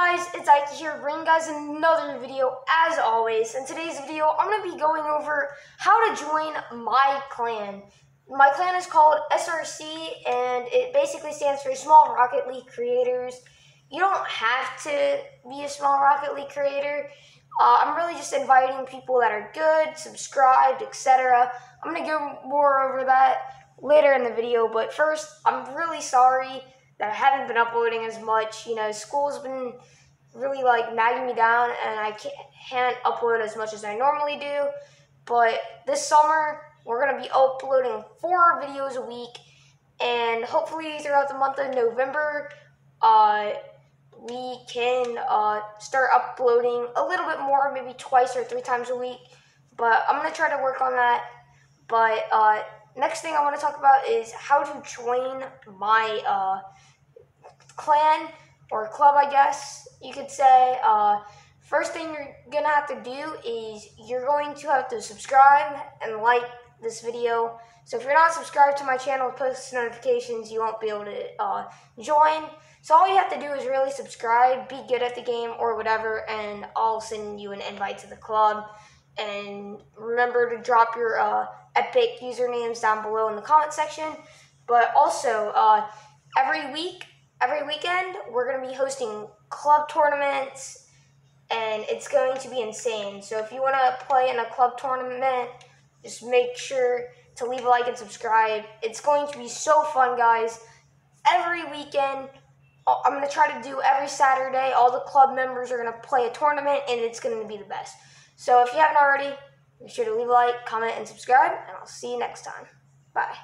guys, it's Ike here, bringing guys another video as always. In today's video, I'm going to be going over how to join my clan. My clan is called SRC, and it basically stands for Small Rocket League Creators. You don't have to be a Small Rocket League creator. Uh, I'm really just inviting people that are good, subscribed, etc. I'm going to go more over that later in the video, but first, I'm really sorry I haven't been uploading as much. You know, school's been really like nagging me down, and I can't upload as much as I normally do. But this summer, we're gonna be uploading four videos a week, and hopefully throughout the month of November, uh, we can uh, start uploading a little bit more, maybe twice or three times a week. But I'm gonna try to work on that. But uh, next thing I want to talk about is how to join my uh, clan or club, I guess you could say. Uh, first thing you're gonna have to do is you're going to have to subscribe and like this video. So if you're not subscribed to my channel post notifications, you won't be able to uh, join. So all you have to do is really subscribe, be good at the game or whatever, and I'll send you an invite to the club. And remember to drop your uh, epic usernames down below in the comment section. But also, uh, every week every weekend we're going to be hosting club tournaments and it's going to be insane. So if you want to play in a club tournament, just make sure to leave a like and subscribe. It's going to be so fun, guys. Every weekend, uh, I'm going to try to do every Saturday. All the club members are going to play a tournament, and it's going to be the best. So if you haven't already, be sure to leave a like, comment, and subscribe, and I'll see you next time. Bye.